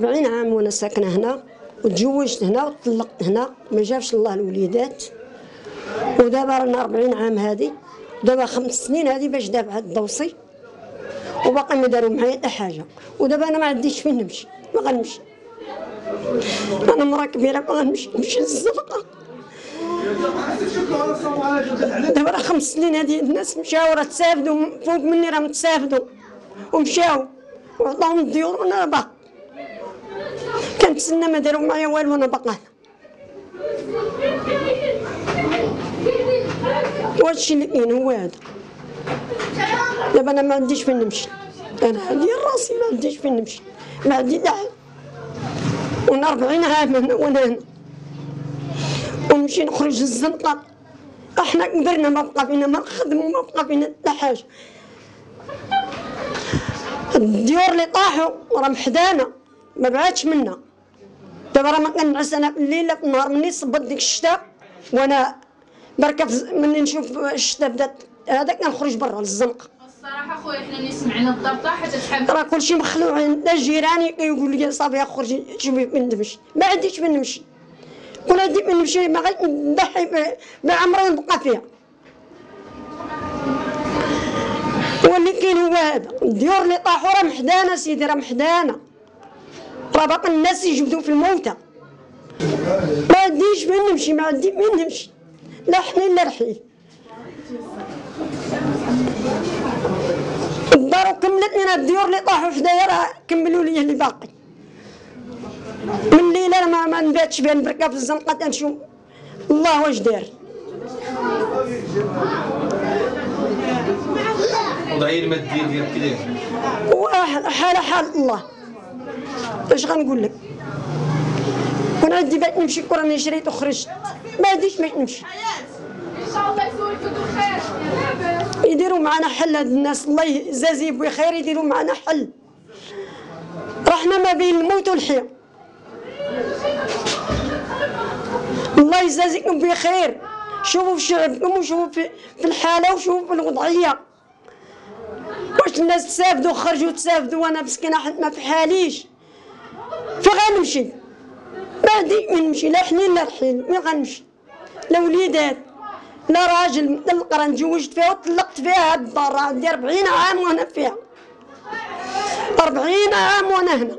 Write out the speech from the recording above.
40 عام وأنا ساكنة هنا وتزوجت هنا وطلقت هنا ما جابش الله الوليدات. ودابا رانا 40 عام هادي. دابا خمس سنين هادي باش دابا هاد الدوسي وباقي ما داروا معايا حتى حاجة. ودابا أنا ما عنديش فين نمشي. ما غنمشي. أنا مرا كبيرة ما غنمشي. نمشي للزنقه دابا راه خمس سنين هادي الناس مشاو راه تسافدوا. فوق مني راه متسافدوا. ومشاو. وعطاهم الديور وأنا باقي كنتسنى ما داروا معايا والو وأنا باقا هنا. وهادشي اللي كاين هو هذا؟ دابا أنا ما عنديش فين نمشي. أنا ديال راسي ما عنديش فين نمشي. ما عندي داعي وأنا 40 عام هنا وأنا هنا. ونمشي نخرج للزنقه أحنا كبرنا ما بقى فينا ما نخدموا ما بقى فينا حتى حاجة. الديور اللي طاحوا راه محدانا ما بعدش منا. دابا راه ما كنعس أنا الليل لا في النهار مني صبت ديك الشتاء وأنا بركة مني نشوف الشتاء بدات هذا كنخرج برا للزنقه الصراحة خويا حنا اللي سمعنا الضبطه حتى تحب. راه كلشي مخلوعين دا جيراني كيقول لي صافي خرجي شوفي فين نمشي ما عنديش فين نمشي كل عندي فين نمشي ما غادي نضحي بعمري ونبقى فيها. واللي كاين هو هذا. الديور اللي طاحوا راهم حدانا سيدي راهم حدانا. باقي الناس يجبدوا في الموتى ما عنديش فين نمشي ما عندي فين نمشي لا حنين لا رحيم الدار كملت لنا الديور اللي طاحوا حدايا راه كملوا لي اللي باقي من الليلة ما ما نباتش بها نبركها في الزنقه تنشوف الله واش دار وضعيه الماديه ديالك كي داير واحد حال حال الله اش غنقول لك؟ كون عندي بيت نمشي كون شريت وخرجت. ما عنديش بيت نمشي يديروا معنا حل هاد الناس. الله يجازيهم بخير يديروا معنا حل. رحنا ما بين الموت والحياة. الله يجازيكم بخير شوفوا في شعبكم وشوفوا في, في الحالة وشوفوا في الوضعية. واش الناس تسافدوا خرجوا تسافدوا وأنا مسكينة حد ما في حاليش. فين غنمشي. ما عندي وين نمشي لا حنين لا رحيل وين غنمشي؟ لا وليدات لا راجل راه تزوجت فيها وطلقت فيها هاد الدار عندي 40 عام وأنا فيها. 40 عام وأنا هنا.